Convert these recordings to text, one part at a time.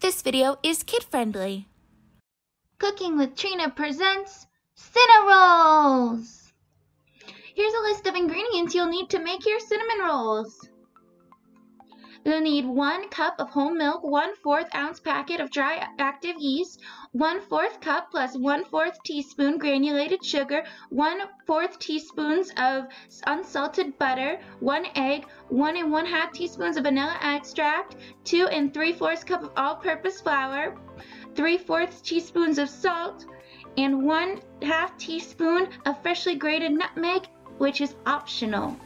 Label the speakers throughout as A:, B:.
A: This video is kid-friendly.
B: Cooking with Trina presents Cinnamon Rolls! Here's a list of ingredients you'll need to make your cinnamon rolls. You'll need 1 cup of whole milk, 1 4th ounce packet of dry active yeast, 1 4th cup plus 1 4th teaspoon granulated sugar, 1 4th teaspoons of unsalted butter, 1 egg, 1 and 1 half teaspoons of vanilla extract, 2 and 3 fourths cup of all-purpose flour, 3 fourths teaspoons of salt, and 1 half teaspoon of freshly grated nutmeg, which is optional.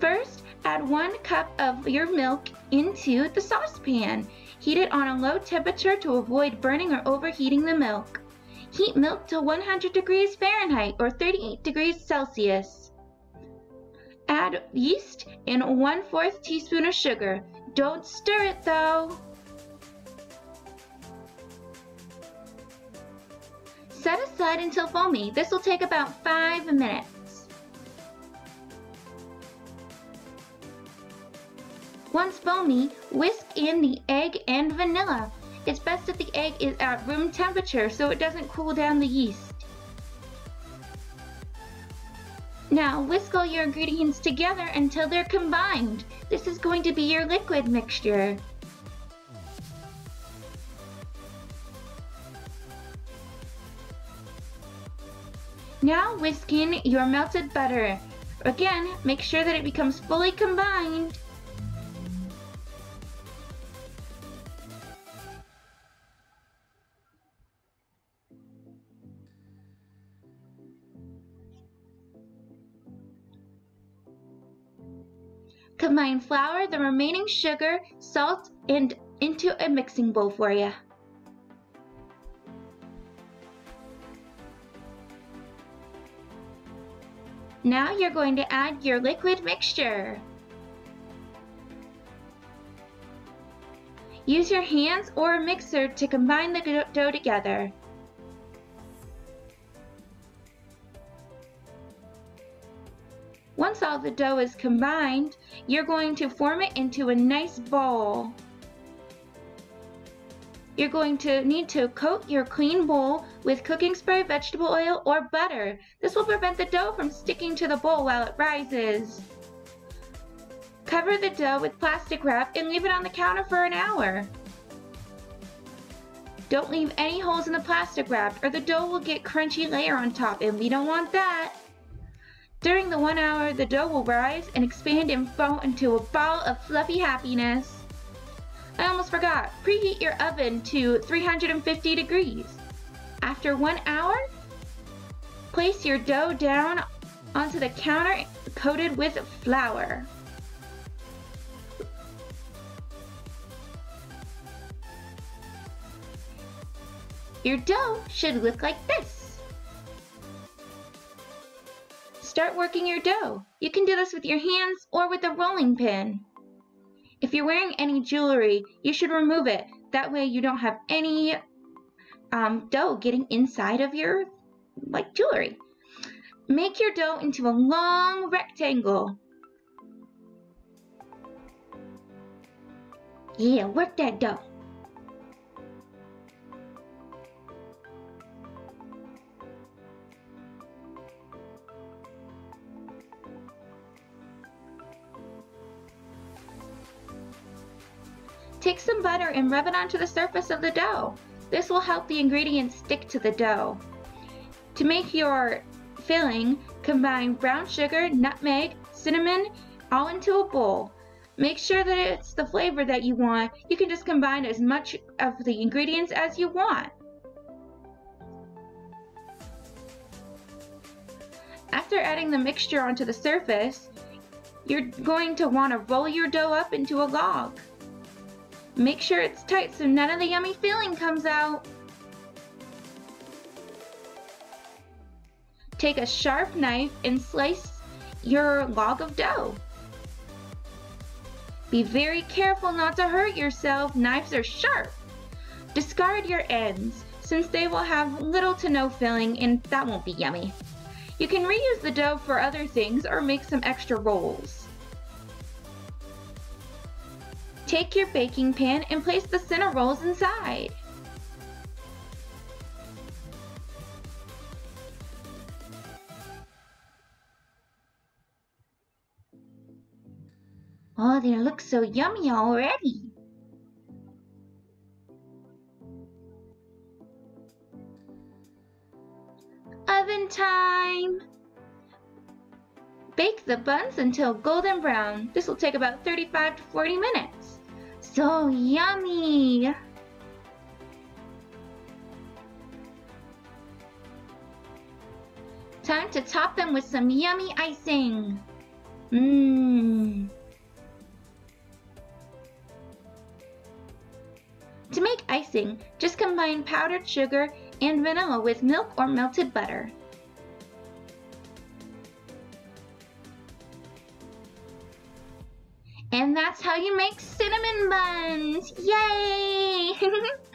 B: First, add 1 cup of your milk into the saucepan. Heat it on a low temperature to avoid burning or overheating the milk. Heat milk to 100 degrees Fahrenheit or 38 degrees Celsius. Add yeast and 1 4th teaspoon of sugar. Don't stir it though. Set aside until foamy. This will take about 5 minutes. Once foamy, whisk in the egg and vanilla. It's best if the egg is at room temperature so it doesn't cool down the yeast. Now whisk all your ingredients together until they're combined. This is going to be your liquid mixture. Now whisk in your melted butter. Again, make sure that it becomes fully combined. Combine flour, the remaining sugar, salt, and into a mixing bowl for you. Now you're going to add your liquid mixture. Use your hands or a mixer to combine the dough together. The dough is combined, you're going to form it into a nice ball. You're going to need to coat your clean bowl with cooking spray, vegetable oil, or butter. This will prevent the dough from sticking to the bowl while it rises. Cover the dough with plastic wrap and leave it on the counter for an hour. Don't leave any holes in the plastic wrap or the dough will get crunchy layer on top and we don't want that. During the one hour, the dough will rise and expand and fall into a ball of fluffy happiness. I almost forgot, preheat your oven to 350 degrees. After one hour, place your dough down onto the counter coated with flour. Your dough should look like this. Start working your dough. You can do this with your hands or with a rolling pin. If you're wearing any jewelry, you should remove it. That way you don't have any um, dough getting inside of your like jewelry. Make your dough into a long rectangle. Yeah, work that dough. Take some butter and rub it onto the surface of the dough. This will help the ingredients stick to the dough. To make your filling, combine brown sugar, nutmeg, cinnamon, all into a bowl. Make sure that it's the flavor that you want. You can just combine as much of the ingredients as you want. After adding the mixture onto the surface, you're going to want to roll your dough up into a log. Make sure it's tight so none of the yummy filling comes out. Take a sharp knife and slice your log of dough. Be very careful not to hurt yourself, knives are sharp. Discard your ends, since they will have little to no filling and that won't be yummy. You can reuse the dough for other things or make some extra rolls. Take your baking pan and place the center rolls inside. Oh, they look so yummy already. Oven time! Bake the buns until golden brown. This will take about 35 to 40 minutes. So yummy! Time to top them with some yummy icing. Mmm. To make icing, just combine powdered sugar and vanilla with milk or melted butter. And that's how you make cinnamon buns! Yay!